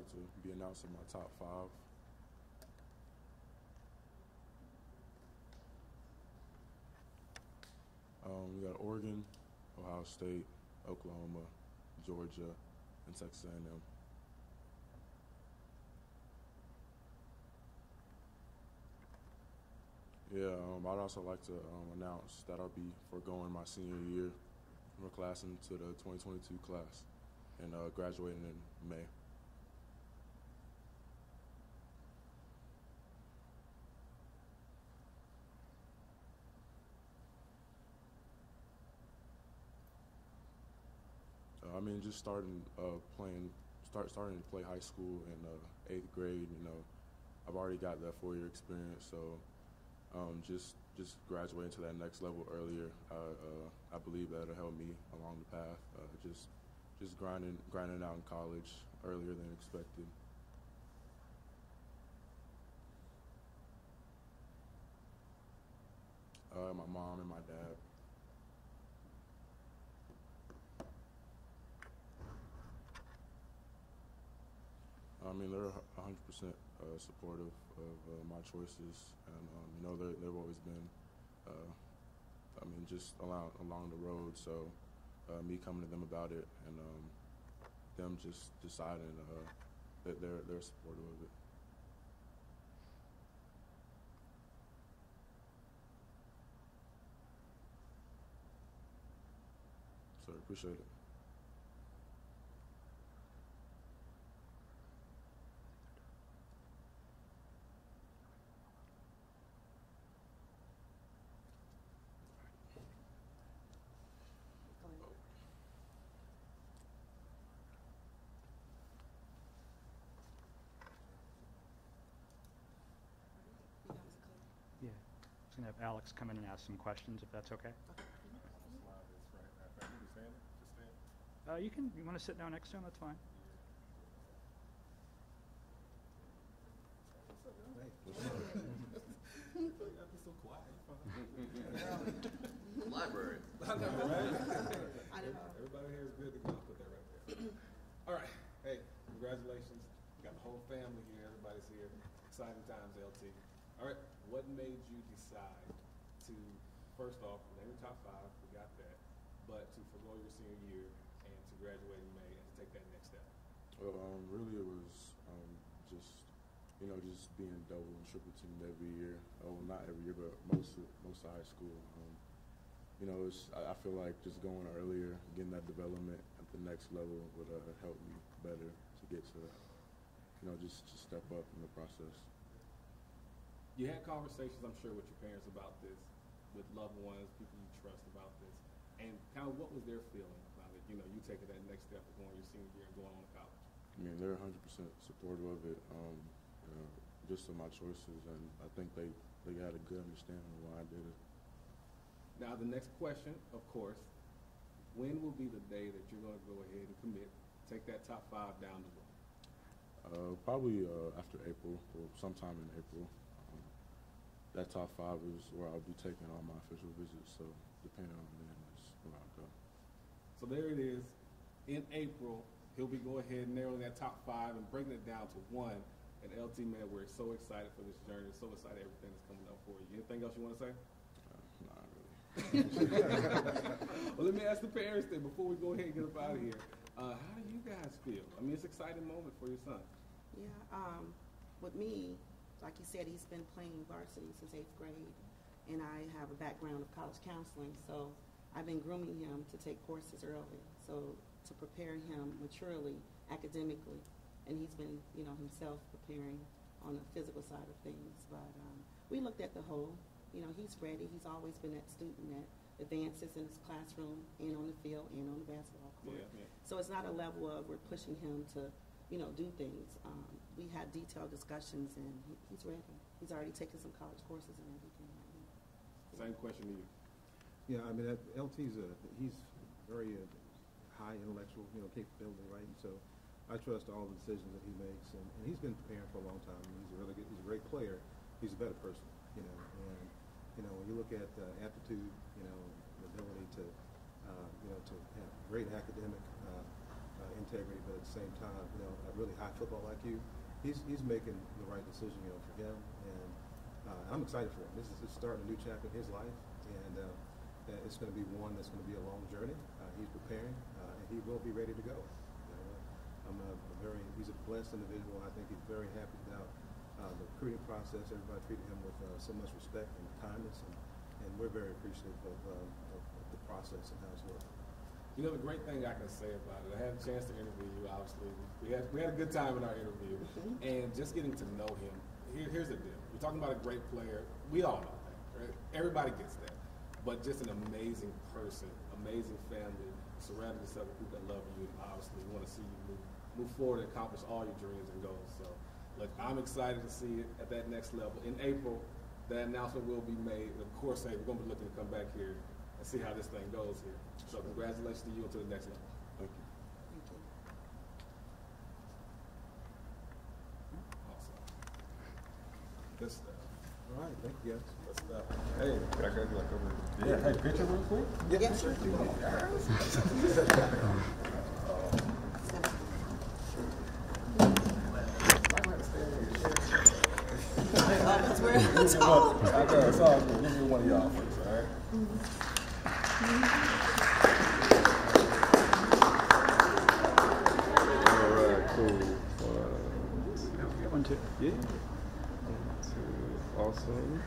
like to be announcing my top five. Um, we got Oregon, Ohio State, Oklahoma, Georgia, and Texas A&M. Yeah, um, I'd also like to um, announce that I'll be foregoing my senior year class into the 2022 class and uh, graduating in May. I mean, just starting uh, playing, start starting to play high school in uh, eighth grade. You know, I've already got that four year experience, so um, just just graduating to that next level earlier, uh, uh, I believe that'll help me along the path. Uh, just just grinding grinding out in college earlier than expected. Uh, my mom and my dad. I mean, they're 100% uh, supportive of uh, my choices, and um, you know, they've always been. Uh, I mean, just along along the road. So, uh, me coming to them about it, and um, them just deciding uh, that they're they're supportive of it. So, I appreciate it. Go ahead. You guys are clear? Yeah. Just going to have Alex come in and ask some questions, if that's okay. Okay. Slide this right. Matter of fact, you can stand it. Just stand. Uh, You can, you want to sit down next to him, that's fine. What's up, man? Y'all be so quiet. Library. Everybody here is good to go. I'll put that right there. All right. Hey, congratulations. You got the whole family here. Everybody's here. Exciting times, LT. All right. What made you decide to, first off, name your top five. We got that. But to forego your senior year and to graduate in May and to take that next step. Well, um, really, it was um, just you know just being double and triple teamed every year. Oh, well, not every year, but most of, most of high school. Um, you know, I I feel like just going earlier, getting that development at the next level would uh, help me better to get to, you know, just to step up in the process. You had conversations, I'm sure, with your parents about this, with loved ones, people you trust about this, and kind of what was their feeling about it? You know, you taking that next step of going your senior year and going on to college. I mean, they're 100% supportive of it, um, you know, just of my choices, and I think they, they had a good understanding of why I did it. Now, the next question, of course, when will be the day that you're going to go ahead and commit, take that top five down the road? Uh, probably uh, after April, or sometime in April. That top five is where I'll be taking all my official visits, so depending on then is where I'll go. So there it is. In April, he'll be going ahead and narrowing that top five and breaking it down to one. And LT, man, we're so excited for this journey, so excited everything that's coming up for you. Anything else you want to say? Uh, not really. well, let me ask the parents then before we go ahead and get up out of here. Uh, how do you guys feel? I mean, it's an exciting moment for your son. Yeah, um, with me, like you said, he's been playing varsity since eighth grade, and I have a background of college counseling, so I've been grooming him to take courses early, so to prepare him maturely academically, and he's been, you know, himself preparing on the physical side of things. But um, we looked at the whole. You know, he's ready. He's always been that student that advances in his classroom and on the field and on the basketball court. Yeah, yeah. So it's not a level of we're pushing him to, you know, do things. Um, we had detailed discussions, and he, he's ready. He's already taken some college courses and everything. Same question to you. Yeah, I mean, that- LT's a, he's very uh, high intellectual, you know, capability, right? And so I trust all the decisions that he makes, and, and he's been preparing for a long time. He's a really good, he's a great player. He's a better person, you know, and, you know, when you look at uh, aptitude, you know, the ability to, uh, you know, to have great academic uh, integrity, but at the same time, you know, a really high football IQ. He's he's making the right decision, you know, for him, and uh, I'm excited for him. This is is starting a new chapter in his life, and uh, it's going to be one that's going to be a long journey. Uh, he's preparing, uh, and he will be ready to go. You know, I'm a, a very he's a blessed individual. I think he's very happy about uh, the recruiting process. Everybody treated him with uh, so much respect and kindness, and, and we're very appreciative of, um, of, of the process and how it's working. You know, the great thing I can say about it, I had a chance to interview you, obviously. We had, we had a good time in our interview. Mm-hmm. And just getting to know him, here, here's the deal. We're talking about a great player. We all know that, right? Everybody gets that. But just an amazing person, amazing family, surrounding yourself with people that love you. And obviously, want to see you move, move forward and accomplish all your dreams and goals. So, look, I'm excited to see it at that next level. In April, that announcement will be made. And of course, hey, we're going to be looking to come back here and see how this thing goes here. So congratulations to you and to the next level. Thank you. Thank you. Awesome. Good stuff. All right, thank you guys. Good stuff. Hey, can I grab you like over? Yeah. Hey, picture real quick. Yes, sir. Oh, that's where it's all. I know, it's all good. Give me one of y'all yeah. Awesome.